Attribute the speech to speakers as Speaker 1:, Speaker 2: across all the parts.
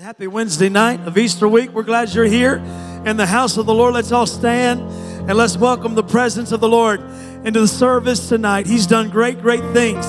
Speaker 1: Happy Wednesday night of Easter week. We're glad you're here in the house of the Lord. Let's all stand and let's welcome the presence of the Lord into the service tonight. He's done great, great things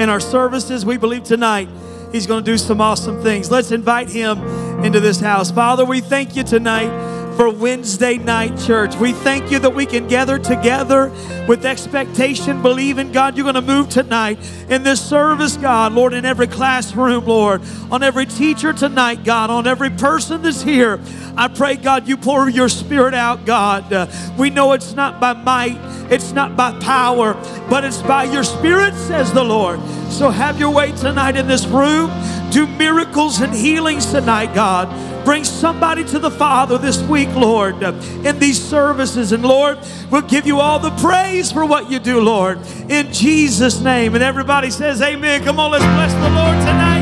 Speaker 1: in our services. We believe tonight He's going to do some awesome things. Let's invite Him into this house. Father, we thank you tonight for Wednesday night church. We thank you that we can gather together with expectation, believing, God, you're going to move tonight in this service, God, Lord, in every classroom, Lord, on every teacher tonight, God, on every person that's here. I pray, God, you pour your spirit out, God. Uh, we know it's not by might, it's not by power, but it's by your spirit, says the Lord. So have your way tonight in this room. Do miracles and healings tonight, God. Bring somebody to the Father this week, Lord, in these services. And Lord, we'll give you all the praise for what you do, Lord, in Jesus' name. And everybody says, Amen. Come on, let's bless the Lord tonight.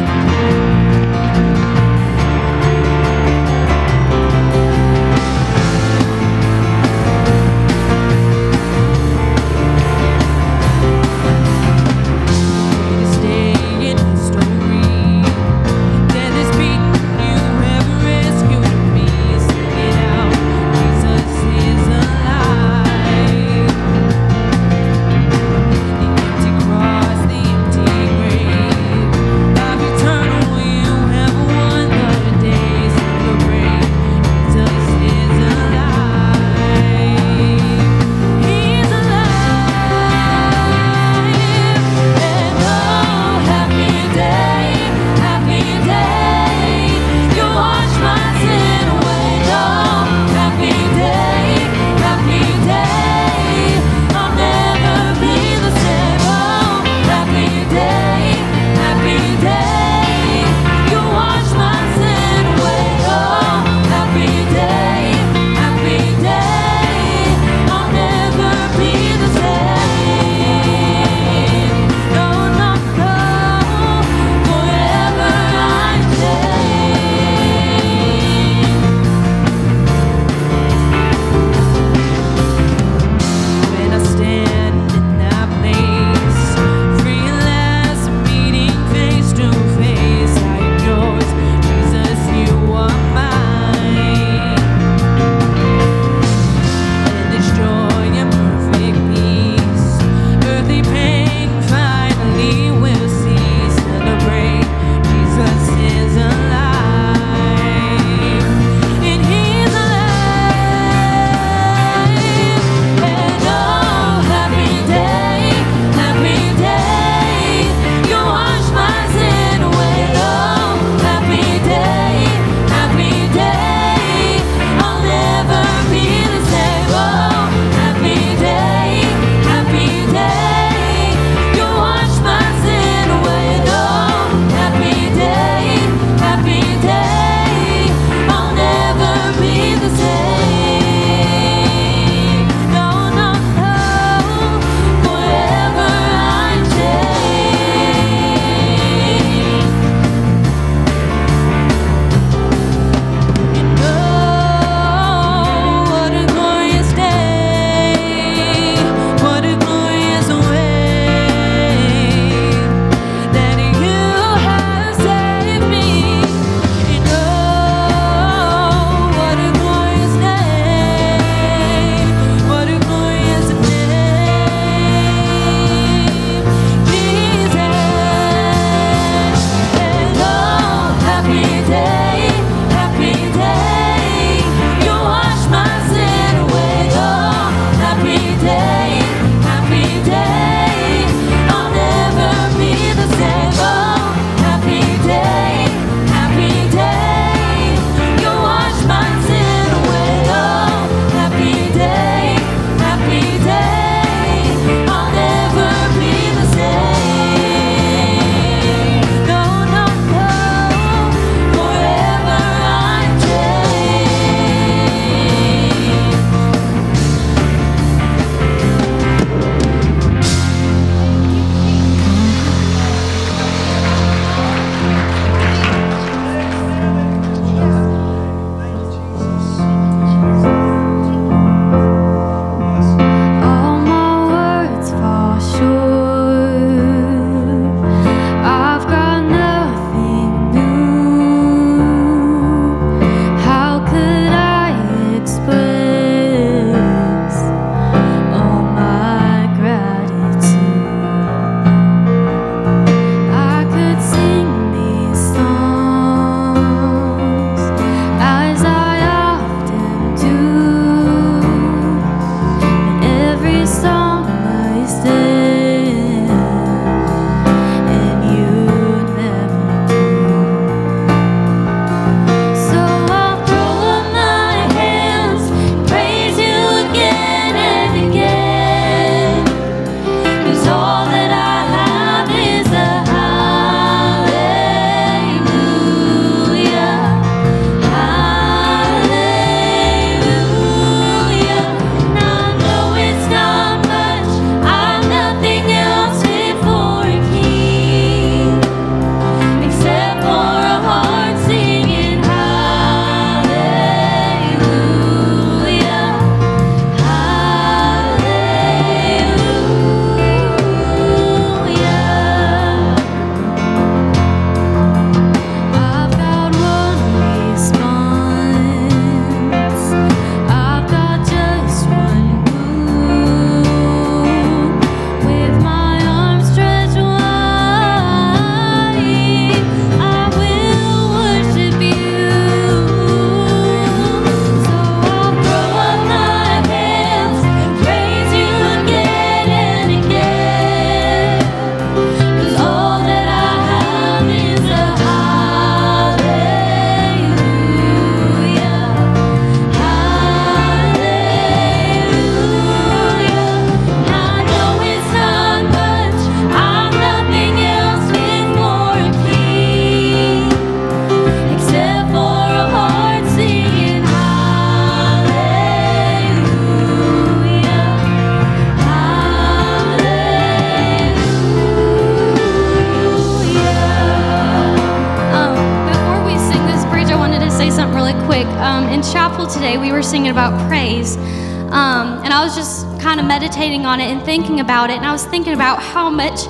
Speaker 2: Um, in chapel today, we were singing about praise. Um, and I was just kind of meditating on it and thinking about it. And I was thinking about how much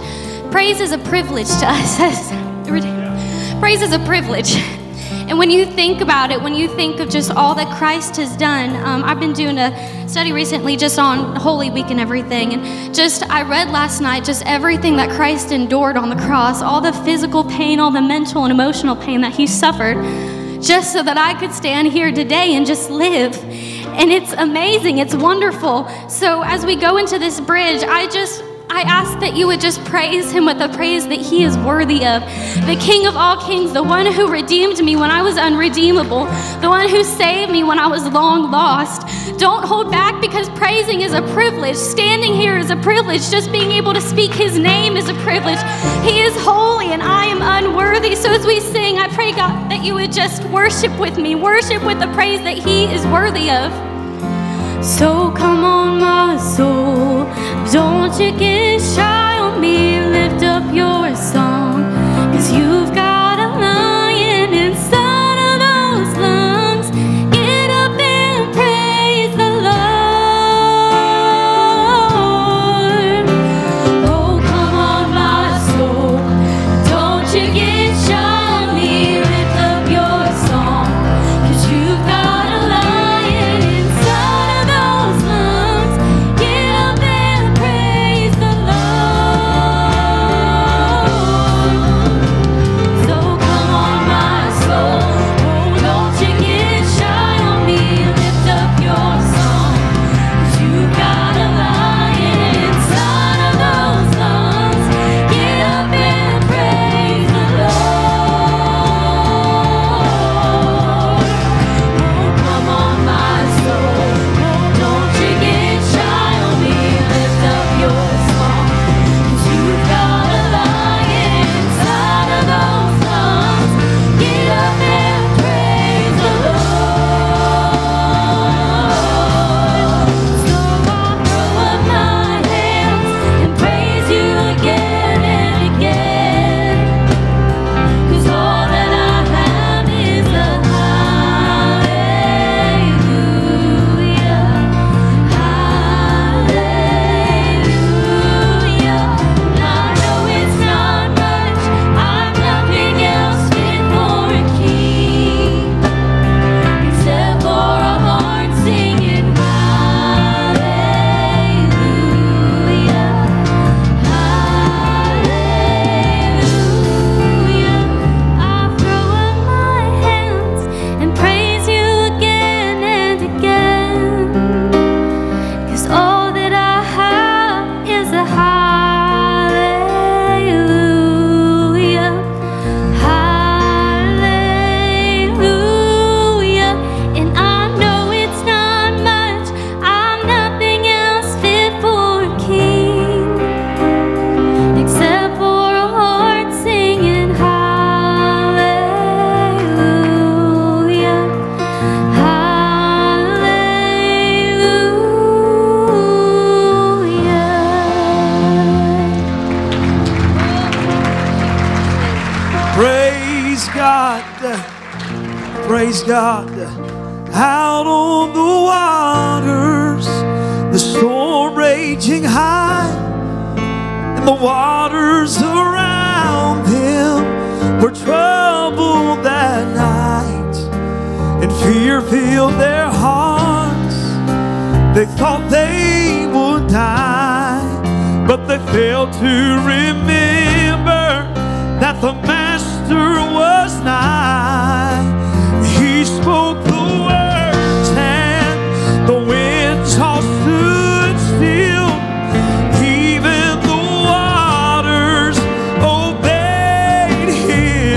Speaker 2: praise is a privilege to us. praise is a privilege. And when you think about it, when you think of just all that Christ has done, um, I've been doing a study recently just on Holy Week and everything. And just, I read last night just everything that Christ endured on the cross, all the physical pain, all the mental and emotional pain that he suffered, just so that I could stand here today and just live. And it's amazing, it's wonderful. So as we go into this bridge, I just, I ask that you would just praise him with the praise that he is worthy of. The King of all kings, the one who redeemed me when I was unredeemable, the one who saved me when I was long lost. Don't hold back because praising is a privilege. Standing here is a privilege. Just being able to speak his name is a privilege. He is holy and I am unworthy. So as we sing, I pray, God, that you would just worship with me, worship with the praise that he is worthy of. So come on, my soul, don't you get shy on me. Lift up your song, cause you've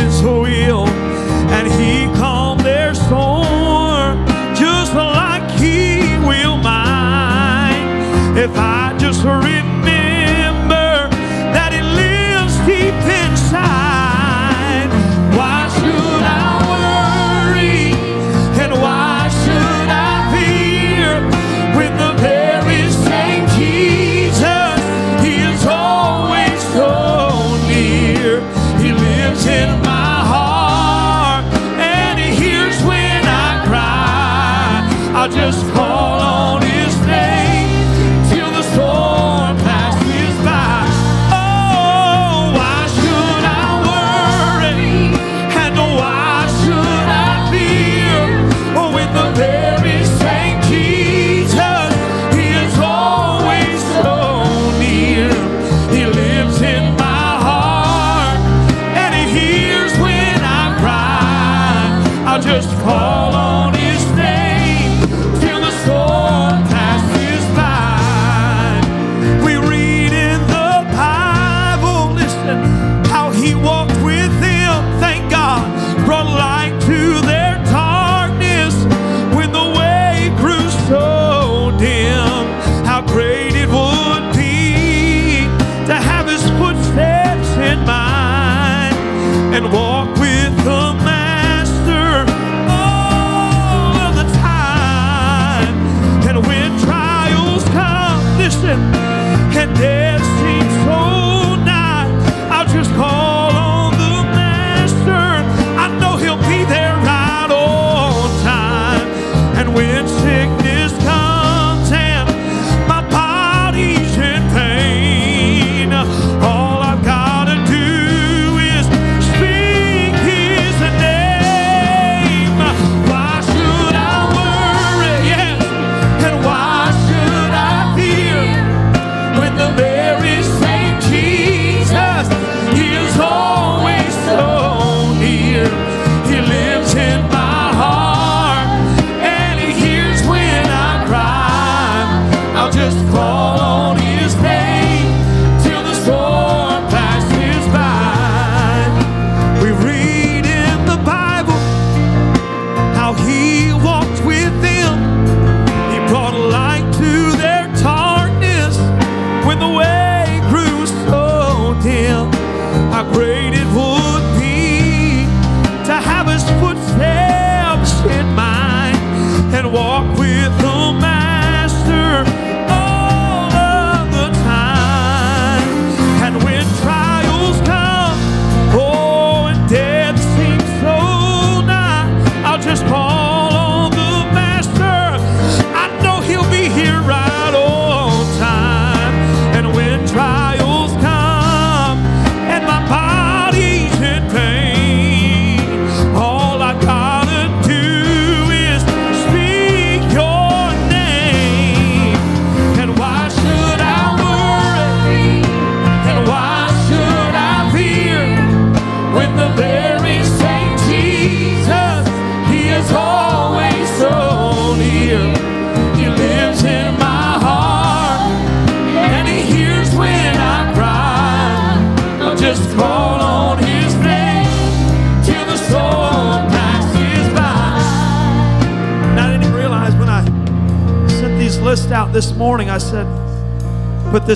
Speaker 1: His will,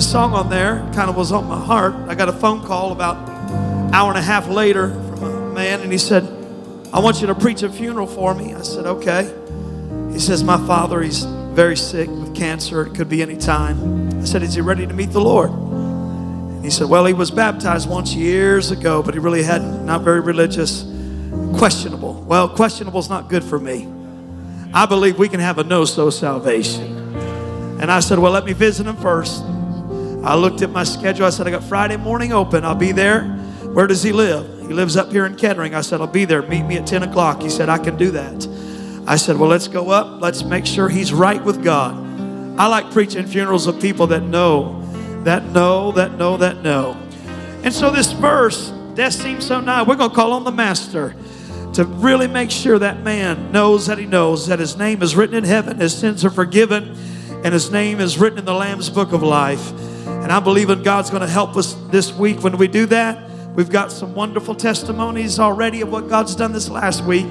Speaker 1: this song on there. Kind of was on my heart. I got a phone call about hour and a half later from a man, and he said, "I want you to preach a funeral for me." I said, "Okay." He says, "My father, he's very sick with cancer. It could be any time." I said, "Is he ready to meet the Lord?" And he said, "Well, he was baptized once years ago, but he really had not very religious, questionable. Well, questionable is not good for me. I believe we can have a know-so salvation." And I said, Well, let me visit him first. I looked at my schedule. I said, I got Friday morning open. I'll be there. Where does he live? He lives up here in Kettering. I said, I'll be there. Meet me at 10 o'clock. He said, I can do that. I said, Well, let's go up. Let's make sure he's right with God. I like preaching funerals of people that know, that know, that know, that know. And so this verse, death seems so nigh. We're going to call on the Master to really make sure that man knows that he knows that his name is written in heaven, his sins are forgiven, and his name is written in the Lamb's book of life. And I believe in God's going to help us this week when we do that. We've got some wonderful testimonies already of what God's done this last week.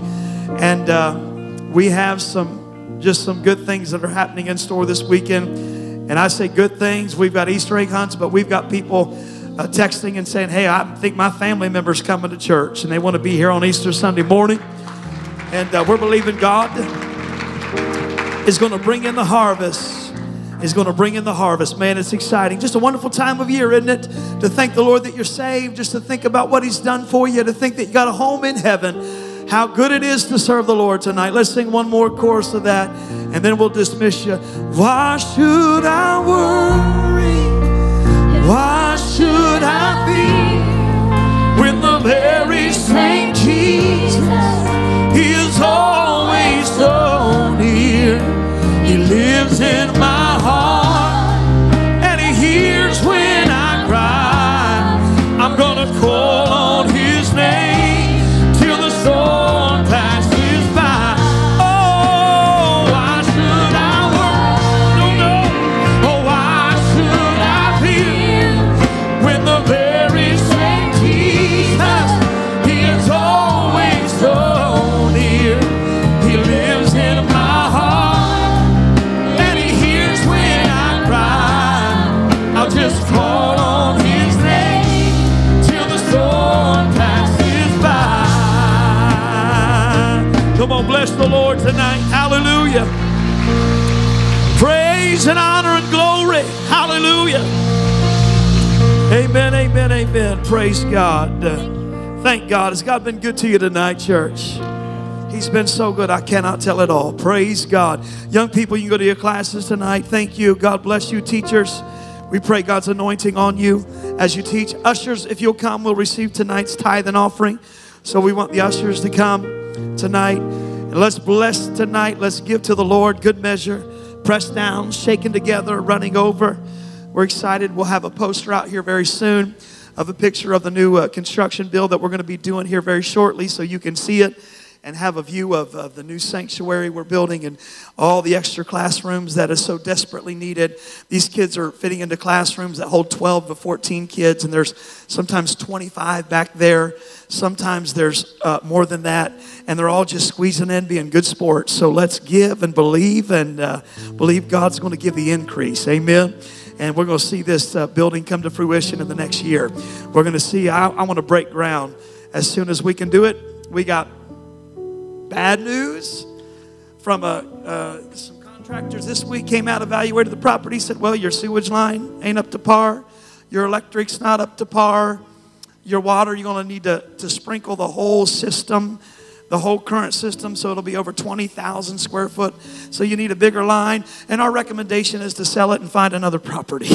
Speaker 1: And uh, we have some just some good things that are happening in store this weekend. And I say good things. We've got Easter egg hunts, but we've got people uh, texting and saying, "Hey, I think my family member's coming to church, and they want to be here on Easter Sunday morning." And uh, we're believing God is going to bring in the harvest. Is going to bring in the harvest. Man, it's exciting. Just a wonderful time of year, isn't it? To thank the Lord that you're saved, just to think about what He's done for you, to think that you got a home in heaven. how good it is to serve the Lord tonight. Let's sing one more chorus of that, and then we'll dismiss you. Why should I worry? Why should I fear when the very same Jesus is always so near? He lives in my heart, Hallelujah. Praise and honor and glory. Hallelujah. Amen, amen, amen. Praise God. Uh, thank God. Has God been good to you tonight, church? He's been so good, I cannot tell it all. Praise God. Young people, you can go to your classes tonight. Thank you. God bless you, teachers. We pray God's anointing on you as you teach. Ushers, if you'll come, we'll receive tonight's tithe and offering. So we want the ushers to come tonight. And let's bless tonight. Let's give to the Lord good measure, pressed down, shaken together, running over. We're excited. We'll have a poster out here very soon of a picture of the new uh, construction build that we're going to be doing here very shortly so you can see it and have a view of, of the new sanctuary we're building and all the extra classrooms that is so desperately needed. These kids are fitting into classrooms that hold 12 to 14 kids, and there's sometimes 25 back there. Sometimes there's uh, more than that, and they're all just squeezing in, being good sports. So let's give and believe and uh, believe God's going to give the increase. Amen and we're going to see this uh, building come to fruition in the next year. We're going to see, I, I want to break ground as soon as we can do it. We got bad news from a, uh, some contractors this week came out, evaluated the property, said, well, your sewage line ain't up to par, your electric's not up to par, your water, you're going to need to, sprinkle the whole system the whole current system, so it'll be over 20,000 square foot. So you need a bigger line. And our recommendation is to sell it and find another property.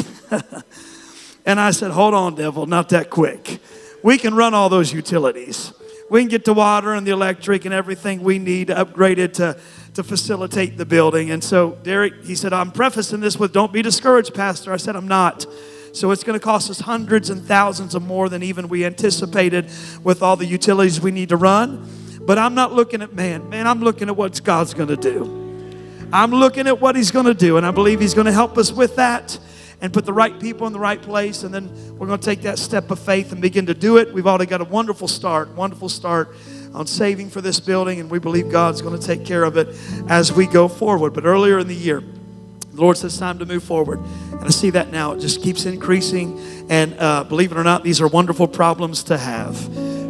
Speaker 1: and I said, Hold on, devil, not that quick. We can run all those utilities. We can get the water and the electric and everything we need upgraded to, to facilitate the building. And so Derek, he said, I'm prefacing this with, Don't be discouraged, Pastor. I said, I'm not. So it's going to cost us hundreds and thousands of more than even we anticipated with all the utilities we need to run. But I'm not looking at man. Man, I'm looking at what God's going to do. I'm looking at what He's going to do, and I believe He's going to help us with that and put the right people in the right place. And then we're going to take that step of faith and begin to do it. We've already got a wonderful start, wonderful start on saving for this building, and we believe God's going to take care of it as we go forward. But earlier in the year, the Lord says time to move forward. And I see that now. It just keeps increasing. And uh, believe it or not, these are wonderful problems to have.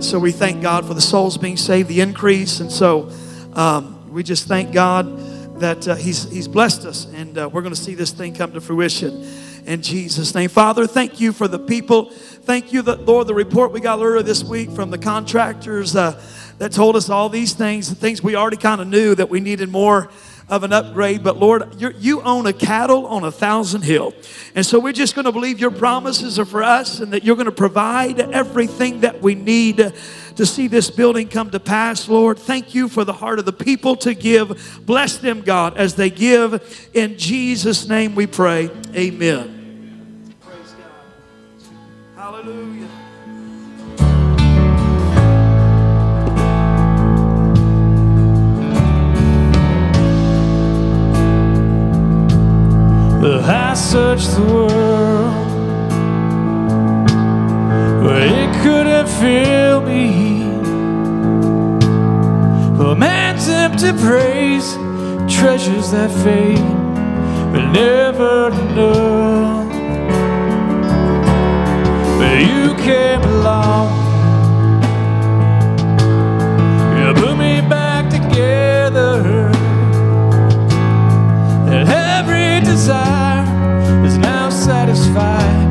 Speaker 1: So we thank God for the souls being saved, the increase. And so um, we just thank God that uh, he's, he's blessed us. And uh, we're going to see this thing come to fruition in Jesus' name. Father, thank you for the people. Thank you, that, Lord, the report we got earlier this week from the contractors uh, that told us all these things, the things we already kind of knew that we needed more of an upgrade. But Lord, you own a cattle on a thousand hill. And so we're just going to believe your promises are for us and that you're going to provide everything that we need to see this building come to pass, Lord. Thank you for the heart of the people to give. Bless them, God, as they give. In Jesus' name we pray. Amen. Hallelujah.
Speaker 3: I searched the world but it couldn't fill me. For man's empty praise, treasures that fade, but never enough. But you came along, you put me back together. And every desire is now satisfied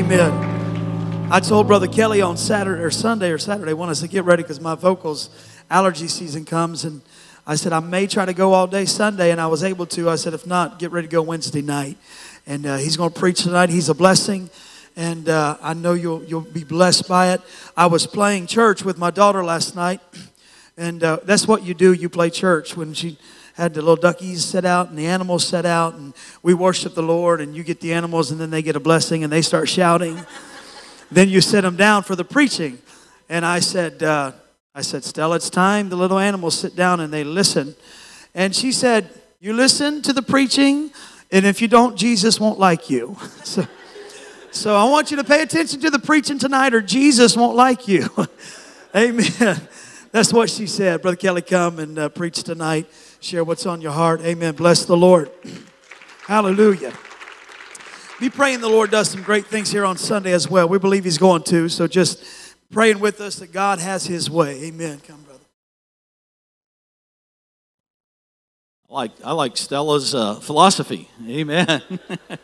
Speaker 1: Amen. I told Brother Kelly on Saturday or Sunday or Saturday when I said, get ready because my vocals allergy season comes. And I said, I may try to go all day Sunday. And I was able to. I said, if not, get ready to go Wednesday night. And uh, he's going to preach tonight. He's a blessing. And uh, I know you'll, you'll be blessed by it. I was playing church with my daughter last night. And uh, that's what you do. You play church when she had the little duckies set out and the animals set out, and we worship the Lord, and you get the animals, and then they get a blessing, and they start shouting. then you set them down for the preaching. And I said, uh, I said, Stella, it's time. The little animals sit down and they listen. And she said, You listen to the preaching, and if you don't, Jesus won't like you. so, so I want you to pay attention to the preaching tonight, or Jesus won't like you. Amen. That's what she said. Brother Kelly, come and uh, preach tonight. Share what's on your heart. Amen. Bless the Lord. Hallelujah. Be praying the Lord does some great things here on Sunday as well. We believe He's going to. So just praying with us that God has His way. Amen. Come, brother.
Speaker 4: I like I like Stella's uh, philosophy. Amen.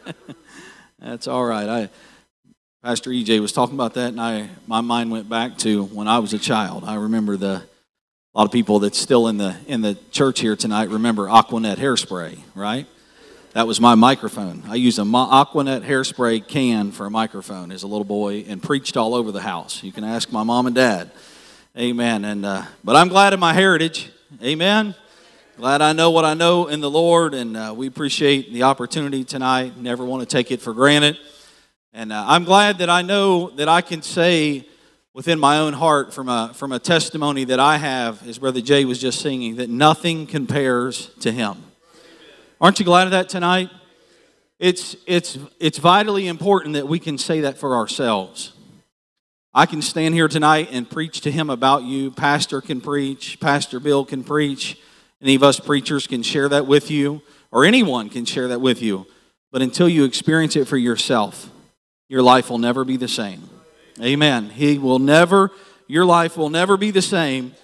Speaker 4: That's all right. I Pastor EJ was talking about that, and I my mind went back to when I was a child. I remember the a lot of people that's still in the in the church here tonight remember Aquanet hairspray, right? That was my microphone. I used a Aquanet hairspray can for a microphone as a little boy and preached all over the house. You can ask my mom and dad. Amen. And uh, but I'm glad of my heritage. Amen. Glad I know what I know in the Lord, and uh, we appreciate the opportunity tonight. Never want to take it for granted. And uh, I'm glad that I know that I can say within my own heart from a, from a testimony that I have, as Brother Jay was just singing, that nothing compares to him. Aren't you glad of that tonight? It's, it's, it's vitally important that we can say that for ourselves. I can stand here tonight and preach to him about you. Pastor can preach, Pastor Bill can preach. Any of us preachers can share that with you, or anyone can share that with you. But until you experience it for yourself, your life will never be the same. Amen. He will never, your life will never be the same.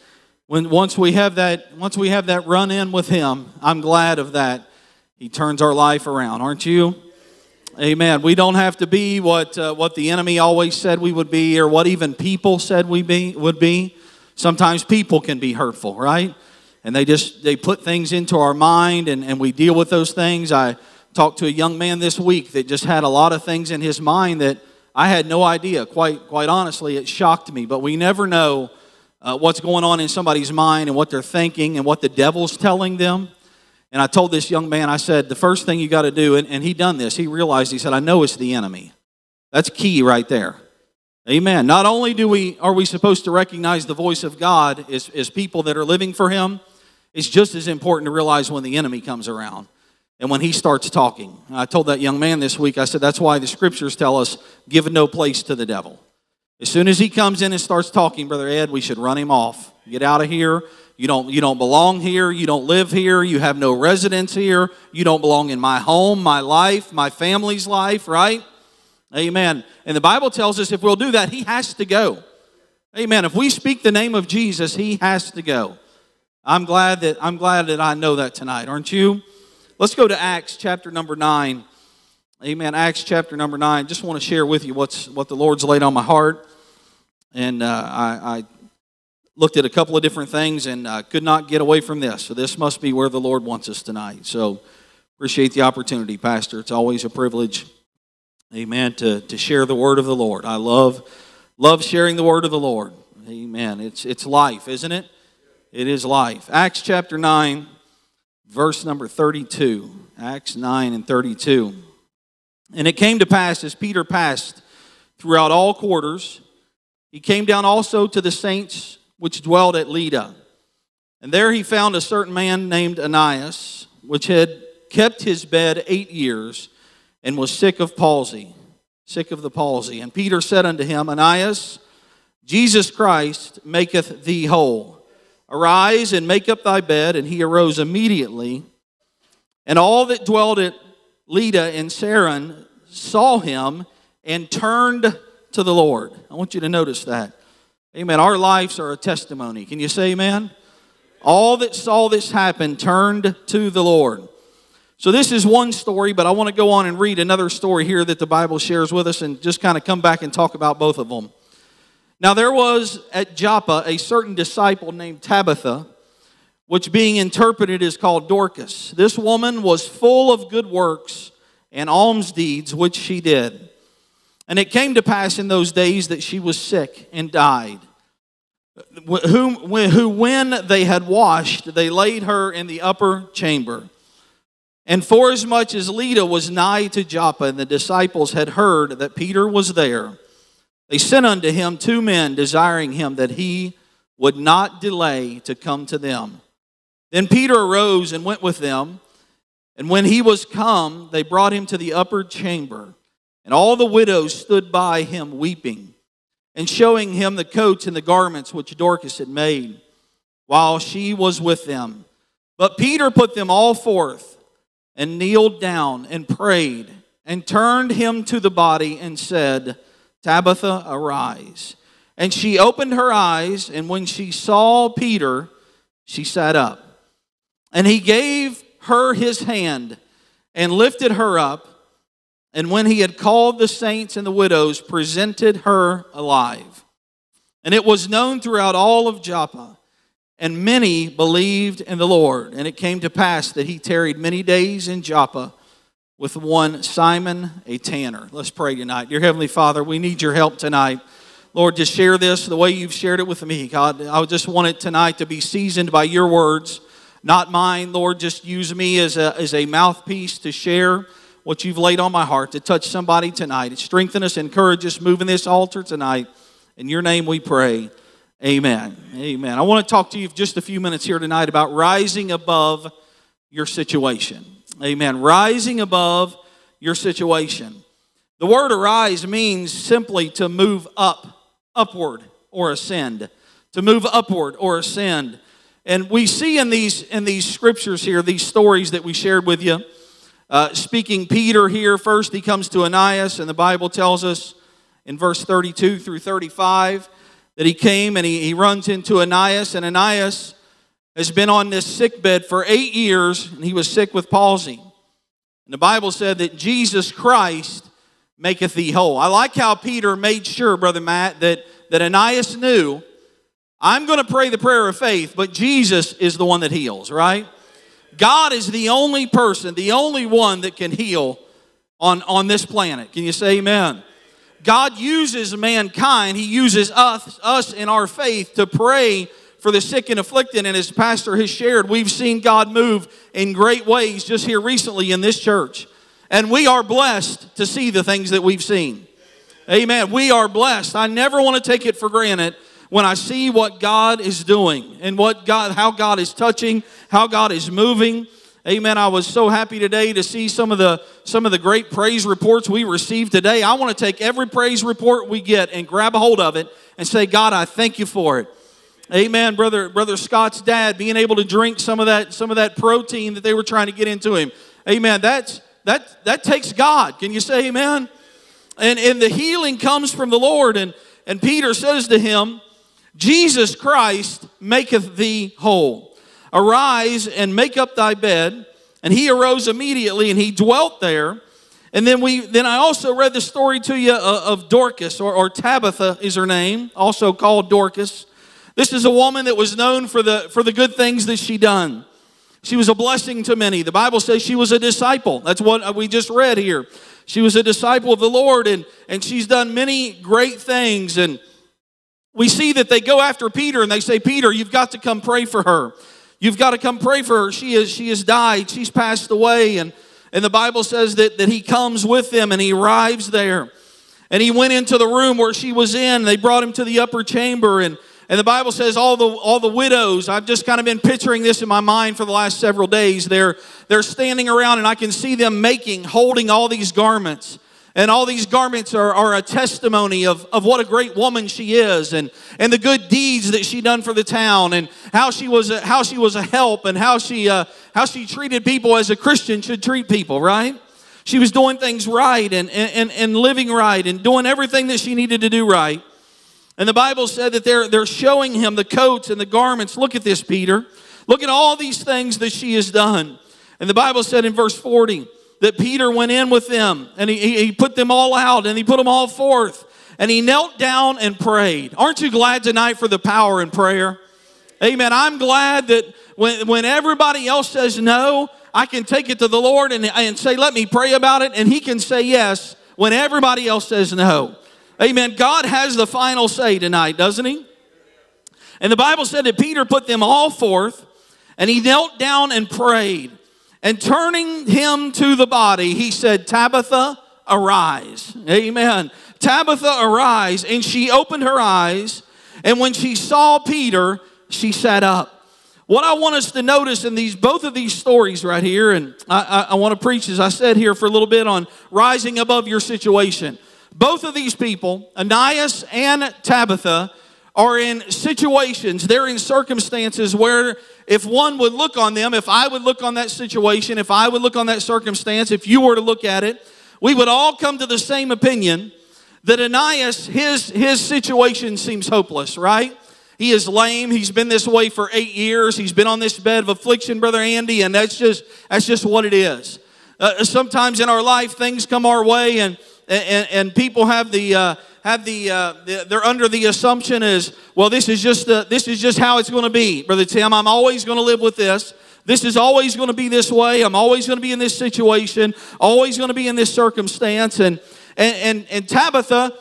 Speaker 4: When once we have that, once we have that run in with him, I'm glad of that. He turns our life around, aren't you? Amen. We don't have to be what uh, what the enemy always said we would be, or what even people said we be would be. Sometimes people can be hurtful, right? And they just they put things into our mind, and, and we deal with those things. I talked to a young man this week that just had a lot of things in his mind that I had no idea. Quite, quite honestly, it shocked me. But we never know uh, what's going on in somebody's mind and what they're thinking and what the devil's telling them. And I told this young man, I said, the first thing you got to do, and, and he done this. He realized, he said, I know it's the enemy. That's key right there. Amen. Not only do we are we supposed to recognize the voice of God as, as people that are living for Him, it's just as important to realize when the enemy comes around and when he starts talking. I told that young man this week, I said, that's why the scriptures tell us give no place to the devil. As soon as he comes in and starts talking, Brother Ed, we should run him off. Get out of here. You don't, you don't belong here. You don't live here. You have no residence here. You don't belong in my home, my life, my family's life, right? Amen. And the Bible tells us if we'll do that, he has to go. Amen. If we speak the name of Jesus, he has to go. I'm glad that I'm glad that I know that tonight, aren't you? Let's go to Acts chapter number 9. Amen. Acts chapter number 9. Just want to share with you what's, what the Lord's laid on my heart. And uh, I, I, looked at a couple of different things and uh, could not get away from this. So this must be where the Lord wants us tonight. So appreciate the opportunity, Pastor. It's always a privilege, amen, to, to share the word of the Lord. I love, love sharing the word of the Lord. Amen. It's, it's life, isn't it? It is life. Acts chapter 9 verse number 32. Acts 9 and 32. And it came to pass as Peter passed throughout all quarters, he came down also to the saints which dwelled at Lydda. And there he found a certain man named Aeneas, which had kept his bed eight years and was sick of palsy, sick of the palsy. And Peter said unto him, Aeneas, Jesus Christ maketh thee whole. Arise and make up thy bed. And he arose immediately. And all that dwelt at Lydda and Saron saw him and turned to the Lord. I want you to notice that. Amen. Our lives are a testimony. Can you say amen? All that saw this happen turned to the Lord. So, this is one story, but I want to go on and read another story here that the Bible shares with us and just kind of come back and talk about both of them. Now there was at Joppa a certain disciple named Tabitha, which being interpreted is called Dorcas. This woman was full of good works and alms deeds, which she did. And it came to pass in those days that she was sick and died. Whom, who, when they had washed, they laid her in the upper chamber. And forasmuch as Lydda was nigh to Joppa, and the disciples had heard that Peter was there, they sent unto him two men, desiring him that he would not delay to come to them. Then Peter arose and went with them. And when he was come, they brought him to the upper chamber. And all the widows stood by him weeping, and showing him the coats and the garments which Dorcas had made, while she was with them. But Peter put them all forth, and kneeled down, and prayed, and turned him to the body, and said, Tabitha, arise. And she opened her eyes, and when she saw Peter, she sat up. And he gave her his hand and lifted her up. And when he had called the saints and the widows, presented her alive. And it was known throughout all of Joppa, and many believed in the Lord. And it came to pass that he tarried many days in Joppa with one Simon, a tanner. Let's pray tonight. Dear Heavenly Father, we need your help tonight. Lord, just share this the way you've shared it with me. God, I just want it tonight to be seasoned by your words. not mine, Lord. Just use me as a, as a mouthpiece to share what you've laid on my heart, to touch somebody tonight. Strengthen us, encourage us, move in this altar tonight. In your name we pray. Amen. Amen. I want to talk to you just a few minutes here tonight about rising above your situation. Amen. Rising above your situation. The word arise means simply to move up, upward, or ascend. To move upward or ascend. And we see in these, in these scriptures here, these stories that we shared with you, uh, speaking Peter here, first he comes to Ananias, and the Bible tells us in verse 32 through 35 that he came and he, he runs into Ananias, and Ananias has been on this sick bed for eight years, and he was sick with palsy. And the Bible said that Jesus Christ maketh thee whole. I like how Peter made sure, Brother Matt, that, that Ananias knew I'm going to pray the prayer of faith, but Jesus is the one that heals, right? God is the only person, the only one that can heal on, on this planet. Can you say amen? God uses mankind, He uses us, us in our faith to pray for the sick and afflicted. And as Pastor has shared, we've seen God move in great ways just here recently in this church. And we are blessed to see the things that we've seen. Amen. We are blessed. I never want to take it for granted when I see what God is doing and what God, how God is touching, how God is moving. Amen. I was so happy today to see some of the some of the great praise reports we received today. I want to take every praise report we get and grab a hold of it and say, God, I thank you for it. Amen, brother. Brother Scott's dad being able to drink some of that some of that protein that they were trying to get into him. Amen. That's that that takes God. Can you say amen? And and the healing comes from the Lord. And and Peter says to him, Jesus Christ maketh thee whole. Arise and make up thy bed. And he arose immediately and he dwelt there. And then we then I also read the story to you uh, of Dorcas or, or Tabitha is her name, also called Dorcas. This is a woman that was known for the for the good things that she done. She was a blessing to many. The Bible says she was a disciple. That's what we just read here. She was a disciple of the Lord and, and she's done many great things. And we see that they go after Peter and they say, Peter, you've got to come pray for her. You've got to come pray for her. She is she has died. She's passed away. And, and the Bible says that, that he comes with them and he arrives there. And he went into the room where she was in. They brought him to the upper chamber. And, and the Bible says all the all the widows, I've just kind of been picturing this in my mind for the last several days. They're they're standing around and I can see them making, holding all these garments. And all these garments are, are a testimony of, of what a great woman she is and, and the good deeds that she done for the town and how she was a, how she was a help and how she, uh, how she treated people as a Christian should treat people, right? She was doing things right and, and, and living right and doing everything that she needed to do right. And the Bible said that they're, they're showing him the coats and the garments. Look at this, Peter. Look at all these things that she has done. And the Bible said in verse 40, that Peter went in with them and he, he put them all out and he put them all forth and he knelt down and prayed. Aren't you glad tonight for the power in prayer? Amen. I'm glad that when, when everybody else says no, I can take it to the Lord and, and say, let me pray about it. And he can say yes when everybody else says no. Amen. God has the final say tonight, doesn't he? And the Bible said that Peter put them all forth and he knelt down and prayed. And turning him to the body, he said, Tabitha, arise. Amen. Tabitha, arise. And she opened her eyes. And when she saw Peter, she sat up. What I want us to notice in these both of these stories right here, and I, I, I want to preach, as I said here, for a little bit on rising above your situation. Both of these people, Ananias and Tabitha, are in situations, they're in circumstances where if one would look on them, if I would look on that situation, if I would look on that circumstance, if you were to look at it, we would all come to the same opinion that Ananias, his, his situation seems hopeless, right? He is lame. He's been this way for eight years. He's been on this bed of affliction, Brother Andy, and that's just, that's just what it is. Uh, sometimes in our life, things come our way, and, and, and people have the, uh, have the, uh, the, they're under the assumption is, well, this is just the, this is just how it's going to be, brother Tim. I'm always going to live with this. This is always going to be this way. I'm always going to be in this situation. Always going to be in this circumstance. And and and, and Tabitha,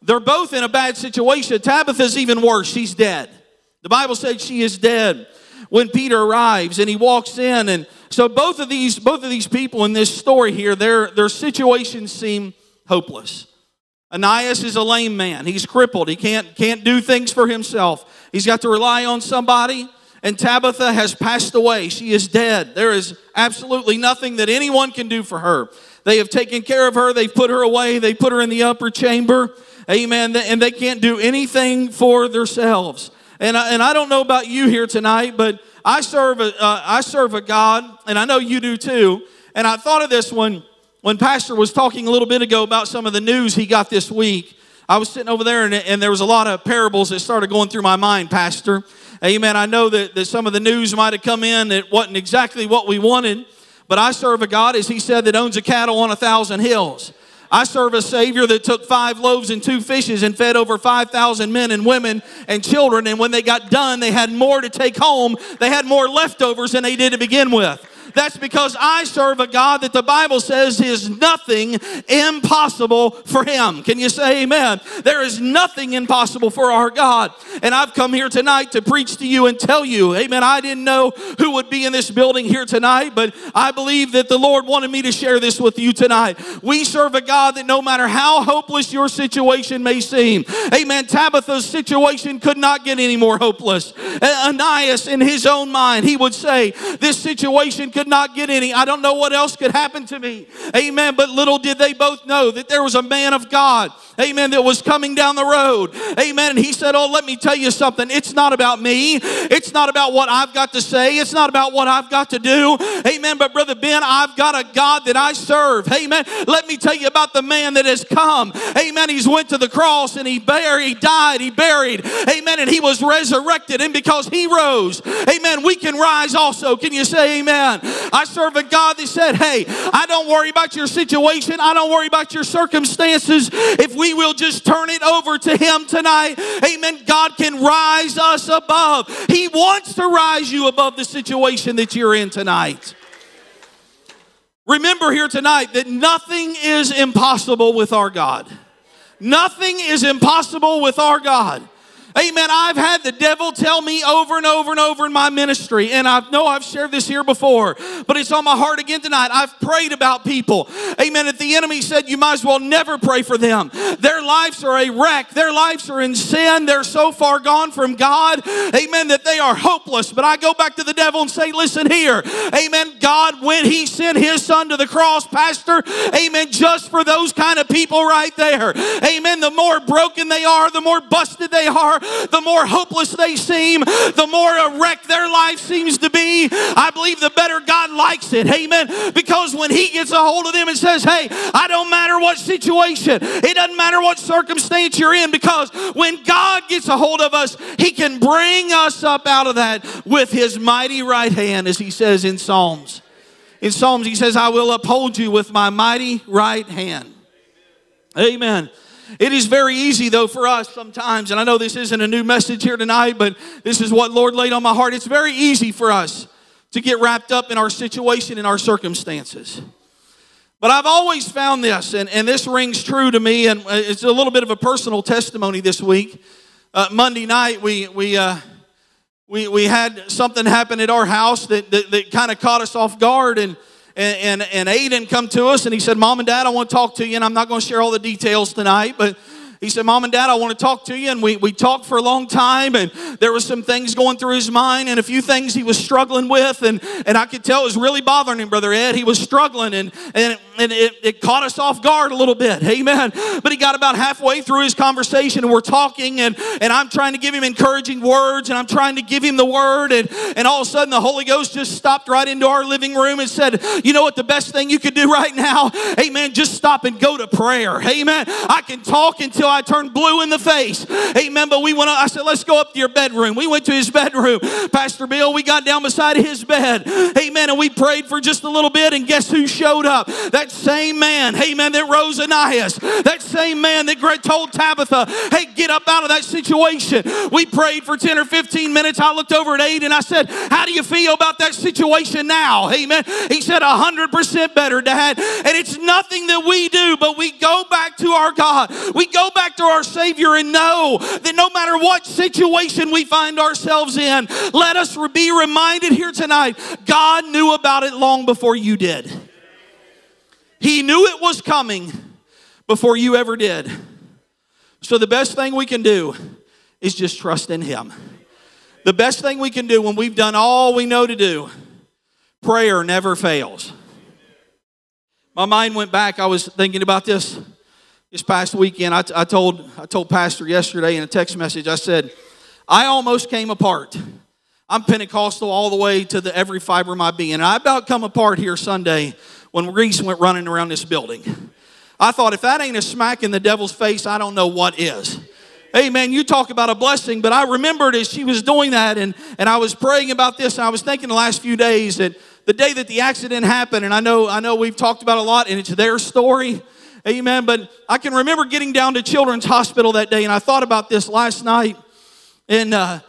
Speaker 4: they're both in a bad situation. Tabitha's even worse. She's dead. The Bible said she is dead. when Peter arrives and he walks in. And so both of these, both of these people in this story here, their, their situations seem hopeless. Ananias is a lame man. He's crippled. He can't, can't do things for himself. He's got to rely on somebody. And Tabitha has passed away. She is dead. There is absolutely nothing that anyone can do for her. They have taken care of her. They've put her away. They put her in the upper chamber. Amen. And they can't do anything for themselves. And I, and I don't know about you here tonight, but I serve a, uh, I serve a God, and I know you do too. And I thought of this one when Pastor was talking a little bit ago about some of the news he got this week. I was sitting over there, and, and there was a lot of parables that started going through my mind, Pastor. Amen. I know that, that some of the news might have come in that wasn't exactly what we wanted, but I serve a God, as he said, that owns a cattle on a thousand hills. I serve a Savior that took five loaves and two fishes and fed over 5,000 men and women and children. And when they got done, they had more to take home. They had more leftovers than they did to begin with. That's because I serve a God that the Bible says is nothing impossible for him. Can you say amen? There is nothing impossible for our God. And I've come here tonight to preach to you and tell you, amen. I didn't know who would be in this building here tonight, but I believe that the Lord wanted me to share this with you tonight. We serve a God that no matter how hopeless your situation may seem, amen. Tabitha's situation could not get any more hopeless. Ananias, in his own mind, he would say, This situation could could not get any. I don't know what else could happen to me. Amen. But little did they both know that there was a man of God, amen, that was coming down the road. Amen. And he said, Oh, let me tell you something. It's not about me. It's not about what I've got to say. It's not about what I've got to do. Amen. But Brother Ben, I've got a God that I serve. Amen. Let me tell you about the man that has come. Amen. He's went to the cross and he buried, he died, he buried. Amen. And he was resurrected. And because he rose, amen, we can rise also. Can you say amen? I serve a God that said, Hey, I don't worry about your situation. I don't worry about your circumstances. If we will just turn it over to Him tonight, amen, God can rise us above. He wants to rise you above the situation that you're in tonight. Remember here tonight that nothing is impossible with our God. Nothing is impossible with our God. Amen. I've had the devil tell me over and over and over in my ministry, and I know I've shared this here before, but it's on my heart again tonight. I've prayed about people. Amen. If the enemy said you might as well never pray for them, their lives are a wreck, their lives are in sin, they're so far gone from God, amen, that they are hopeless. But I go back to the devil and say, listen here, amen. God, when He sent His Son to the cross, Pastor, amen, just for those kind of people right there, amen. The more broken they are, the more busted they are, the more hopeless they seem, the more a wreck their life seems to be, I believe the better God likes it. Amen. Because when He gets a hold of them and says, Hey, I don't matter what situation, it doesn't matter what circumstance you're in, because when God gets a hold of us, He can bring us up out of that with His mighty right hand, as He says in Psalms. In Psalms, He says, I will uphold you with my mighty right hand. Amen. It is very easy, though, for us sometimes, and I know this isn't a new message here tonight, but this is what Lord laid on my heart. It's very easy for us to get wrapped up in our situation and our circumstances. But I've always found this, and, and this rings true to me, and it's a little bit of a personal testimony this week. Uh, Monday night, we, we, uh, we, we had something happen at our house that, that, that kind of caught us off guard, and and, and, and Aiden come to us and he said, Mom and Dad, I want to talk to you. And I'm not going to share all the details tonight, but he said, Mom and Dad, I want to talk to you. And we, we talked for a long time, and there was some things going through his mind and a few things he was struggling with. And, and I could tell it was really bothering him, Brother Ed. He was struggling, and, and, and it, it caught us off guard a little bit. Amen. But he got about halfway through his conversation, and we're talking, and, and I'm trying to give him encouraging words, and I'm trying to give him the word. And, and all of a sudden, the Holy Ghost just stopped right into our living room and said, You know what the best thing you could do right now? Amen. Just stop and go to prayer. Amen. I can talk until I turned blue in the face. Amen. But we went, I said, let's go up to your bedroom. We went to his bedroom. Pastor Bill, we got down beside his bed. Amen. And we prayed for just a little bit. And guess who showed up? That same man. Amen. That rose Ananias. That same man that told Tabitha, hey, get up out of that situation. We prayed for 10 or 15 minutes. I looked over at Aid and I said, how do you feel about that situation now? Amen. He said, 100% better, Dad. And it's nothing that we do, but we go back to our God. We go back to our Savior and know that no matter what situation we find ourselves in, let us be reminded here tonight God knew about it long before you did. He knew it was coming before you ever did. So, the best thing we can do is just trust in Him. The best thing we can do when we've done all we know to do, prayer never fails. My mind went back. I was thinking about this this past weekend. I, I, told, I told Pastor yesterday in a text message, I said, I almost came apart. I'm Pentecostal all the way to the every fiber of my being. And I about come apart here Sunday when Reese went running around this building. I thought, if that ain't a smack in the devil's face, I don't know what is. Hey man, you talk about a blessing, but I remembered as she was doing that and, and I was praying about this, and I was thinking the last few days that the day that the accident happened, and I know I know we've talked about a lot, and it's their story. Amen. But I can remember getting down to Children's Hospital that day, and I thought about this last night. And uh,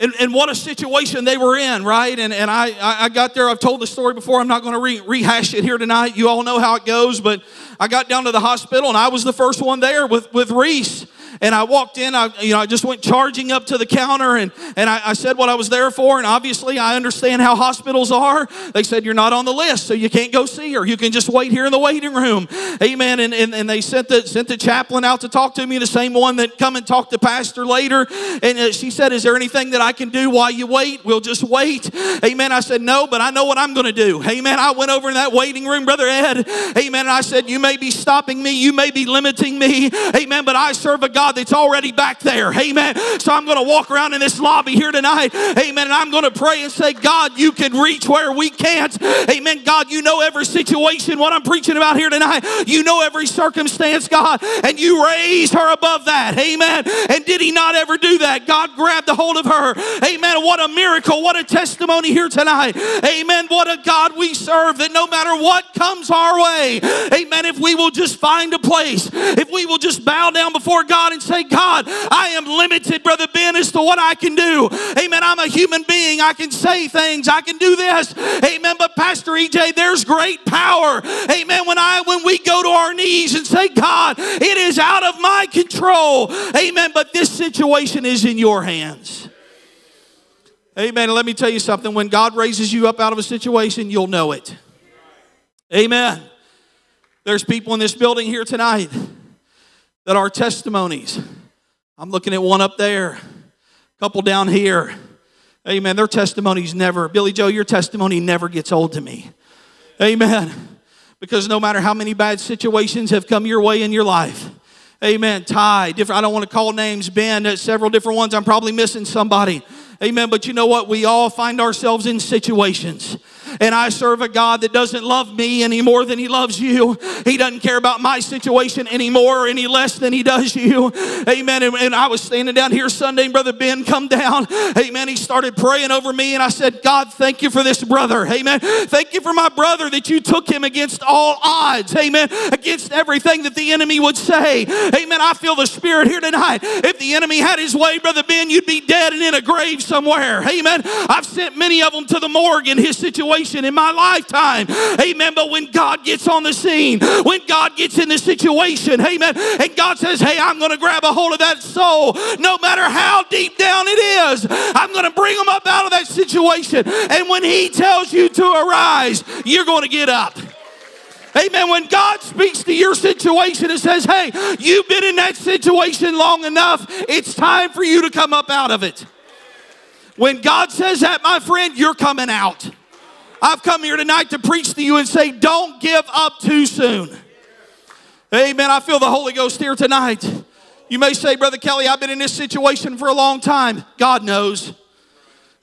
Speaker 4: and, and what a situation they were in, right? And, and I, I got there, I've told the story before, I'm not going to re- rehash it here tonight. You all know how it goes, but I got down to the hospital and I was the first one there with, with Reese. And I walked in, I, you know, I just went charging up to the counter and, and I, I said what I was there for. And obviously, I understand how hospitals are. They said, You're not on the list, so you can't go see her. You can just wait here in the waiting room. Amen. And, and, and they sent the, sent the chaplain out to talk to me, the same one that come and talked to Pastor later. And uh, she said, Is there anything that I can do while you wait? We'll just wait. Amen. I said, No, but I know what I'm going to do. Amen. I went over in that waiting room, Brother Ed. Amen. And I said, You may be stopping me, you may be limiting me. Amen. But I serve a God God that's already back there. Amen. So I'm going to walk around in this lobby here tonight. Amen. And I'm going to pray and say, God, you can reach where we can't. Amen. God, you know every situation, what I'm preaching about here tonight. You know every circumstance, God, and you raised her above that. Amen. And did he not ever do that? God grabbed a hold of her. Amen. What a miracle. What a testimony here tonight. Amen. What a God we serve that no matter what comes our way, amen, if we will just find a place, if we will just bow down before God and and say, God, I am limited, Brother Ben, as to what I can do. Amen. I'm a human being. I can say things. I can do this. Amen. But Pastor EJ, there's great power. Amen. When I when we go to our knees and say, God, it is out of my control. Amen. But this situation is in your hands. Amen. Let me tell you something. When God raises you up out of a situation, you'll know it. Amen. There's people in this building here tonight that are testimonies. I'm looking at one up there, a couple down here. Amen. Their testimonies never, Billy Joe, your testimony never gets old to me. Amen. Because no matter how many bad situations have come your way in your life, Amen. Ty, different. I don't want to call names. Ben, uh, several different ones. I'm probably missing somebody. Amen. But you know what? We all find ourselves in situations and I serve a God that doesn't love me any more than He loves you. He doesn't care about my situation any more or any less than He does you. Amen. And, and I was standing down here Sunday, and Brother Ben come down. Amen. He started praying over me, and I said, God, thank you for this brother. Amen. Thank you for my brother that you took him against all odds. Amen. Against everything that the enemy would say. Amen. I feel the Spirit here tonight. If the enemy had his way, Brother Ben, you'd be dead and in a grave somewhere. Amen. I've sent many of them to the morgue in his situation in my lifetime. Amen. But when God gets on the scene, when God gets in the situation, amen, and God says, Hey, I'm going to grab a hold of that soul, no matter how deep down it is, I'm going to bring them up out of that situation. And when He tells you to arise, you're going to get up. Amen. When God speaks to your situation and says, Hey, you've been in that situation long enough, it's time for you to come up out of it. When God says that, my friend, you're coming out. I've come here tonight to preach to you and say, don't give up too soon. Amen. I feel the Holy Ghost here tonight. You may say, Brother Kelly, I've been in this situation for a long time. God knows.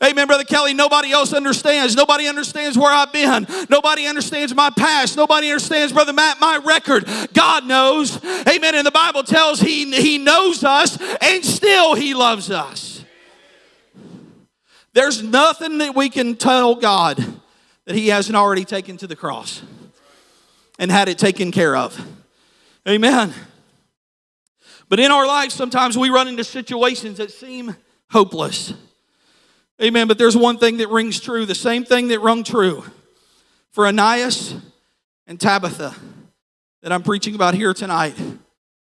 Speaker 4: Amen, Brother Kelly. Nobody else understands. Nobody understands where I've been. Nobody understands my past. Nobody understands, Brother Matt, my record. God knows. Amen. And the Bible tells he, he knows us and still He loves us. There's nothing that we can tell God that he hasn't already taken to the cross and had it taken care of. Amen. But in our lives, sometimes we run into situations that seem hopeless. Amen. But there's one thing that rings true, the same thing that rung true for Ananias and Tabitha that I'm preaching about here tonight.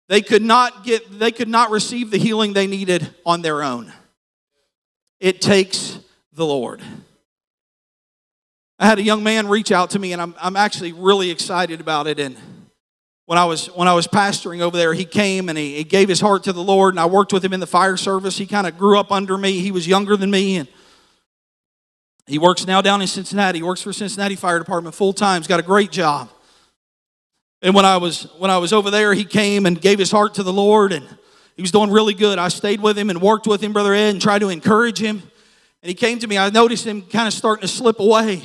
Speaker 4: They could not get they could not receive the healing they needed on their own. It takes the Lord. I had a young man reach out to me, and I'm, I'm actually really excited about it. And when I was when I was pastoring over there, he came and he, he gave his heart to the Lord, and I worked with him in the fire service. He kind of grew up under me. He was younger than me, and he works now down in Cincinnati. He works for Cincinnati Fire Department full time. He's got a great job. And when I was when I was over there, he came and gave his heart to the Lord, and he was doing really good. I stayed with him and worked with him, Brother Ed, and tried to encourage him. And he came to me. I noticed him kind of starting to slip away.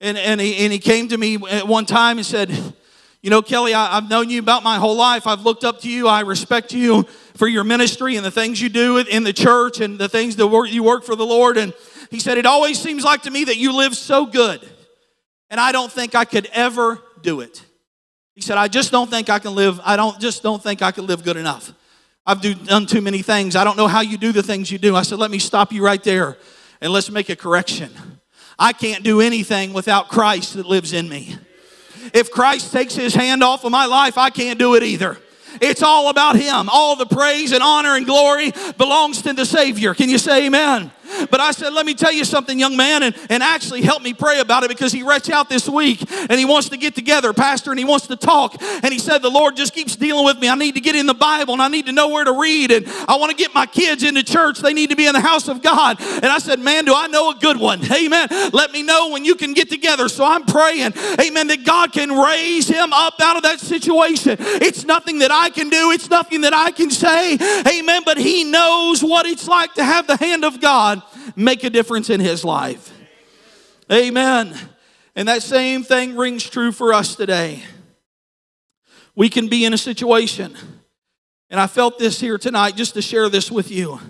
Speaker 4: And, and, he, and he came to me at one time and said, You know, Kelly, I, I've known you about my whole life. I've looked up to you. I respect you for your ministry and the things you do in the church and the things that work, you work for the Lord. And he said, It always seems like to me that you live so good. And I don't think I could ever do it. He said, I just don't think I can live, I don't just don't think I can live good enough. I've do, done too many things. I don't know how you do the things you do. I said, let me stop you right there and let's make a correction. I can't do anything without Christ that lives in me. If Christ takes his hand off of my life, I can't do it either. It's all about him. All the praise and honor and glory belongs to the Savior. Can you say amen? But I said, let me tell you something, young man, and, and actually help me pray about it because he reached out this week and he wants to get together, Pastor, and he wants to talk. And he said, The Lord just keeps dealing with me. I need to get in the Bible and I need to know where to read. And I want to get my kids into church. They need to be in the house of God. And I said, Man, do I know a good one? Amen. Let me know when you can get together. So I'm praying, amen, that God can raise him up out of that situation. It's nothing that I can do, it's nothing that I can say. Amen. But he knows what it's like to have the hand of God make a difference in his life. Amen. And that same thing rings true for us today. We can be in a situation, and I felt this here tonight just to share this with you